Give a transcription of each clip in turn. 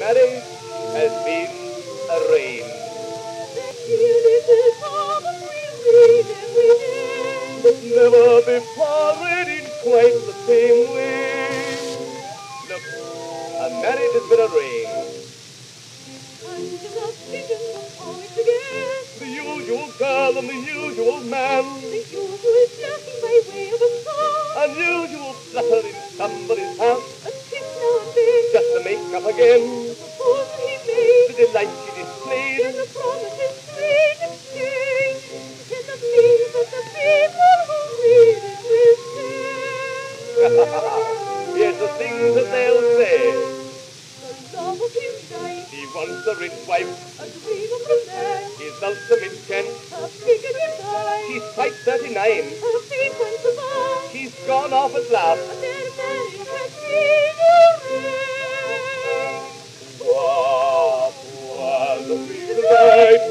marriage has been arranged. But never before it in quite the same way. Look, a marriage has been arranged. The usual girl and the usual man. The usual is nothing by way of a song. Unusual flutter in somebody's house. Just to make up again. The delight she displayed. Here's the promises made and kept. And the things that they'll say. He wants a rich wife. His ultimate chance. She's quite 39. She's gone off at last. Reason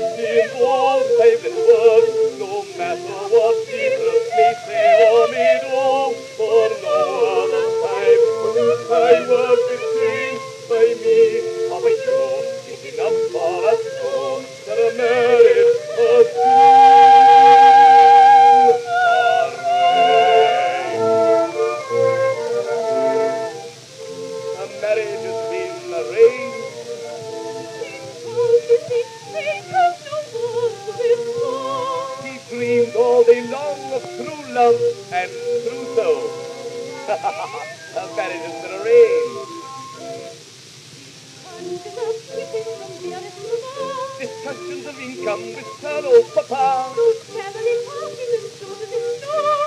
He dreamed all day long of true love and true soul. Marriage has been arranged. Discussions of income with her old papa.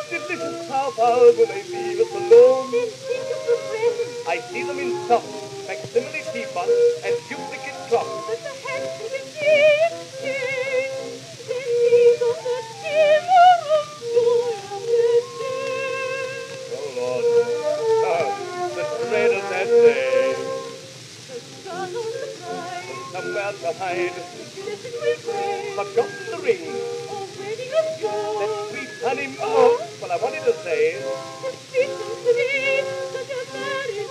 Delicious half hours when they leave us alone. I see them in soft tide. But got the ring. Already a score. Then we turn him oh. Well, I wanted to say. The season to me, that your marriage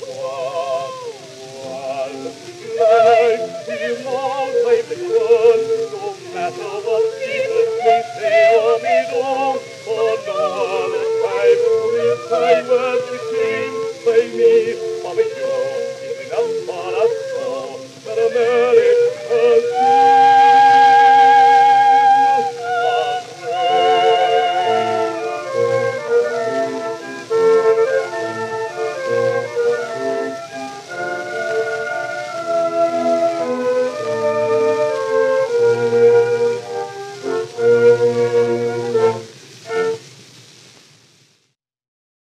What was life will no matter what say for time will the same save me, Bobby Joe.